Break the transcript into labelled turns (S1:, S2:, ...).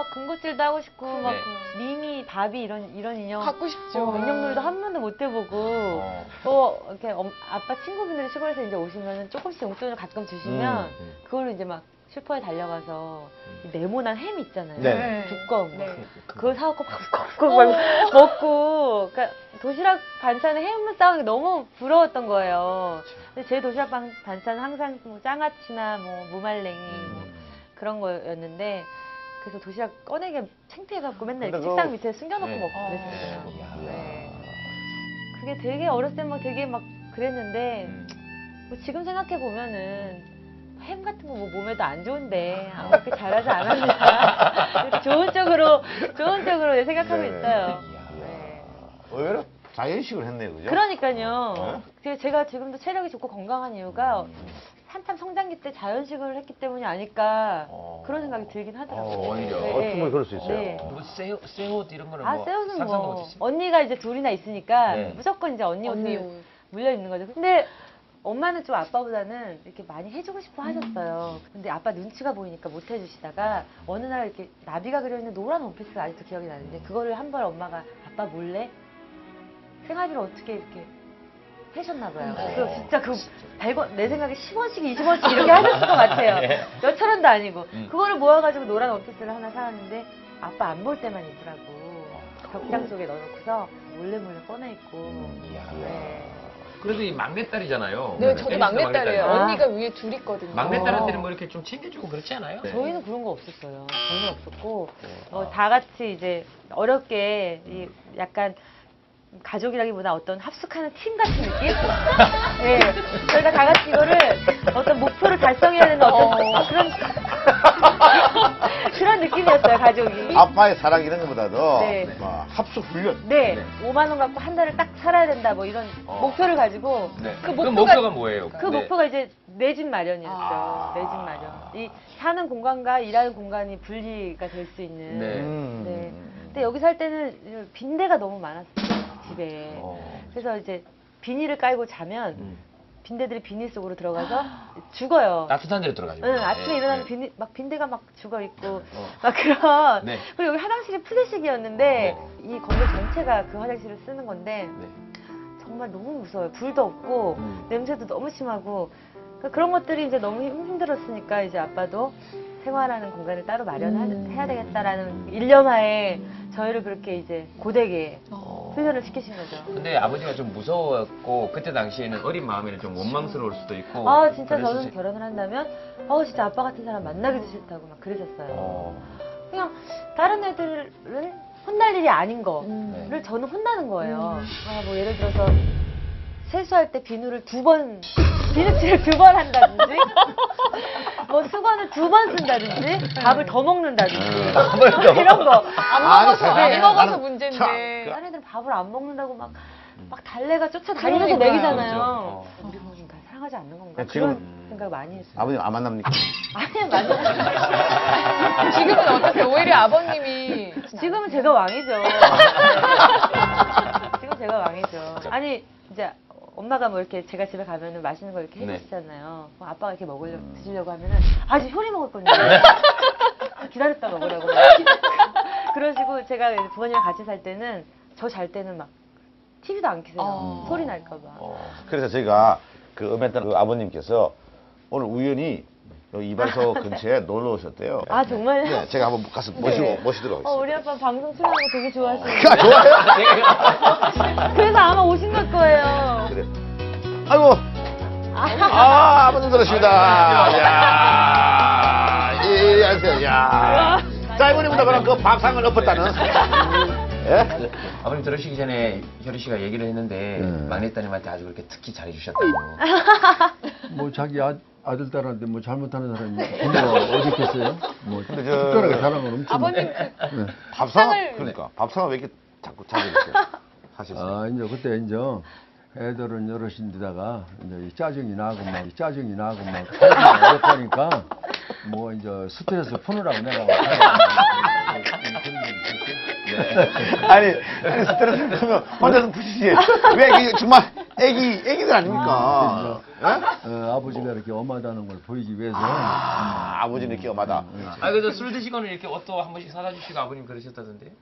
S1: 막 군것질도 하고 싶고 막
S2: 네.
S1: 미미, 바비 이런 이런 인형
S3: 갖고 싶죠.
S1: 어, 인형놀이도 한 번도 못 해보고
S2: 어.
S1: 어 이렇게 엄- 아빠 친구분들이 시골에서 이제 오시면은 조금씩 용돈을 가끔 주시면
S2: 음, 음.
S1: 그걸로 이제 막 슈퍼에 달려가서 이 네모난 햄 있잖아요.
S4: 네.
S1: 두꺼운 거.
S3: 네.
S1: 그걸 사갖고 막 콕콕콕콕 막 먹고 그러니까 도시락 반찬에 햄을 싸오는 게 너무 부러웠던 거예요. 근데 제 도시락 반, 반찬은 항상 뭐 장아찌나 뭐 무말랭이 뭐
S2: 음.
S1: 그런 거였는데 그래서 도시락 꺼내기 창피해갖고 맨날
S4: 근데
S1: 책상 밑에 숨겨놓고
S2: 네.
S1: 먹고
S3: 어.
S1: 그랬어요.
S2: 야.
S1: 네. 그게 되게 어렸을 때 막 되게 막 그랬는데
S2: 음.
S1: 뭐 지금 생각해 보면은 햄 같은 거 뭐 몸에도 안 좋은데 아무 그렇게 잘하지 않았나 이렇게 좋은 쪽으로 좋은 쪽으로 생각하고
S4: 네.
S1: 있어요.
S2: 야.
S1: 네.
S4: 의외로 자연식을 했네요, 그죠?
S1: 그러니까요.
S4: 네?
S1: 제가 지금도 체력이 좋고 건강한 이유가
S2: 음.
S1: 한참 성장기 때 자연식을 했기 때문이 아닐까
S2: 어.
S1: 그런 생각이 들긴 하더라고요.
S2: 어, 오히려.
S1: 네.
S4: 어, 충분히 그럴 수 있어요.
S1: 네.
S2: 뭐 새, 새옷 이런 거는
S1: 아,
S2: 뭐
S1: 세우는
S2: 상상
S1: 뭐
S2: 못했어요.
S1: 언니가 이제 둘이나 있으니까
S2: 네.
S1: 무조건 이제 언니
S3: 언니
S1: 옷을
S3: 옷.
S1: 물려 있는 거죠. 근데 엄마는 좀 아빠보다는 이렇게 많이 해주고 싶어 하셨어요. 근데 아빠 눈치가 보이니까 못 해주시다가 어느 날 이렇게 나비가 그려있는 노란 원피스가 아직도 기억이 나는데 그거를 한 번 엄마가 아빠 몰래 생활비를 어떻게 이렇게 해셨나 봐요.
S2: 어.
S1: 그래서 진짜 그 100원, 내 생각에 10원씩, 20원씩 이렇게 하셨을 것 같아요.
S2: 네.
S1: 몇천 원도 아니고.
S2: 음.
S1: 그거를 모아가지고 노란 원피스를 하나 사왔는데 아빠 안 볼 때만 입으라고 벽장 속에 넣어놓고서 몰래 몰래 꺼내 입고.
S2: 이야.
S1: 네.
S2: 그래도 이 막내딸이잖아요.
S3: 네, 저도
S2: 앨리스가
S3: 막내딸이에요. 언니가 위에 둘 있거든요.
S2: 막내딸한테는 뭐 이렇게 좀 챙겨주고 그렇지 않아요? 네.
S1: 저희는 그런 거 없었어요. 전혀 없었고,
S2: 아.
S1: 어, 다 같이 이제 어렵게 이 약간 가족이라기보다 어떤 합숙하는 팀 같은 느낌? 네. 저희가 다 같이 이거를 어떤 목표를 달성해야 되는 어떤
S3: 어.
S1: 그런, 그런 느낌이었어요, 가족이.
S4: 아빠의 사랑 이런 것보다도
S1: 네.
S4: 뭐 합숙 훈련.
S1: 네,
S2: 네.
S1: 5만 원 갖고 한 달을 딱 살아야 된다, 뭐 이런
S2: 어.
S1: 목표를 가지고
S2: 네. 그그
S3: 목표가-
S2: 목표가, 뭐예요?
S1: 그
S2: 네.
S1: 목표가 이제 내 집 마련이었죠.
S2: 아.
S1: 내집 마련. 이 사는 공간과 일하는 공간이 분리가 될 수 있는.
S2: 네.
S4: 음.
S1: 네. 근데 여기 살 때는 빈대가 너무 많았어요, 집에.
S2: 어.
S1: 그래서 이제 비닐을 깔고 자면
S2: 음.
S1: 빈대들이 비닐 속으로 들어가서 죽어요.
S2: 따뜻한 데로 들어가죠.
S1: 응, 아침에
S2: 네,
S1: 일어나면
S2: 네.
S1: 비닐, 막 빈대가 막 죽어 있고,
S2: 어.
S1: 막 그런.
S2: 네.
S1: 그리고 여기 화장실이 푸대식이었는데, 이 건물 전체가 그 화장실을 쓰는 건데,
S2: 네.
S1: 정말 너무 무서워요. 불도 없고,
S2: 음.
S1: 냄새도 너무 심하고, 그런 것들이 이제 너무 힘- 힘들었으니까, 이제 아빠도 생활하는 공간을 따로 마련해야 되겠다라는 일념하에 저희를 그렇게 이제 고되게
S2: 어.
S1: 훈련을 시키신 거죠.
S2: 근데 아버지가 좀 무서웠고 그때 당시에는 어린 마음에는 좀 원망스러울 수도 있고.
S1: 아, 진짜
S2: 그랬을
S1: 저는
S2: 수-
S1: 결혼을 한다면, 어, 진짜 아빠 같은 사람 만나기도 싫다고 막 그러셨어요.
S2: 어.
S1: 그냥 다른 애들은 혼날 일이 아닌 거를
S3: 음.
S1: 저는 혼나는 거예요. 아, 뭐 예를 들어서 세수할 때 비누를 두 번, 비누칠을 두 번 한다든지, 뭐 수건을 두 번 쓴다든지, 밥을 더 먹는다든지,
S2: 밥을 더
S1: 이런 거.
S3: 안 먹어서
S4: 세상에.
S3: 안 먹어서
S4: 나는
S3: 문제인데.
S4: 참,
S1: 다른 애들은 밥을 안 먹는다고 막, 막 달래가 쫓아다니면서
S3: 그러니까요.
S1: 먹이잖아요.
S2: 그렇죠.
S1: 우리 뭔가 사랑하지 않는 건가?
S4: 그러니까 지금-
S1: 그런 생각 많이 했어요.
S4: 아버님 안 만납니까?
S1: 아니, 맞아요.
S3: 지금은 어떠세요? 오히려 아버님이
S1: 지금은 제가 왕이죠. 지금 제가 왕이죠. 아니 이제 엄마가 뭐 이렇게 제가 집에 가면은 맛있는 거 이렇게
S2: 네.
S1: 해주시잖아요. 뭐 아빠가 이렇게 먹으려고 드시려고 하면은 아직 효리 먹을 건데 기다렸다 먹으라고. 막. 그러시고 제가 부모님이랑 같이 살 때는 저 잘 때는 막 TV도 안 켜세요.
S3: 어.
S1: 소리 날까봐.
S2: 어.
S4: 그래서 저희가 그 음했던 그 아버님께서 오늘 우연히 여기 이발소 근처에 놀러 오셨대요.
S1: 아 정말요?
S4: 네, 제가 한번 가서 모시고
S1: 네.
S4: 모시도록
S1: 어,
S4: 하겠습니다.
S1: 우리 아빠 방송 출연한 거 되게 좋아하시는
S4: 아, 좋아요?
S1: 그래서 아마 오신 걸 거예요.
S4: 아이고. 아, 아버님 들으십니다. 야, 예, 예, 안녕하세요. 야. 짧은이보다 그럼 그 밥상을 엎었다는. 예?
S2: 아버님 들으시기 전에 효리 씨가 얘기를 했는데
S4: 음.
S2: 막내딸님한테 아주 그렇게 특히 잘해주셨다고.
S5: 뭐 자기 아, 아들 딸한테 뭐 잘못하는 사람이 부모가 어디 있겠어요? 뭐
S4: 근데 저-
S5: 특별하게 잘한 건 없지만
S3: 아버님 그
S5: 네.
S4: 밥상을,
S3: 밥상을-
S4: 그러니까. 밥상을 왜 이렇게 자꾸 자주 이렇게 하셨어요?
S5: 아 이제 그때 이제 애들은 여럿인데다가 이제 이 짜증이 나고 막이 짜증이 나고 막 어렵다니까 뭐 이제 스트레스 푸느라고 내가
S4: 아니, 아니, 스트레스 풀면 혼자서 푸시지. 왜, 이게 정말 애기, 애기들 아닙니까?
S5: 어, 아버지가 이렇게 엄하다는 걸 보이기 위해서
S4: 아, 아버지 느끼 엄하다.
S2: 아, 그래도 술 드시고는 이렇게 옷도 한 번씩 사다 주시고 아버님 그러셨다던데.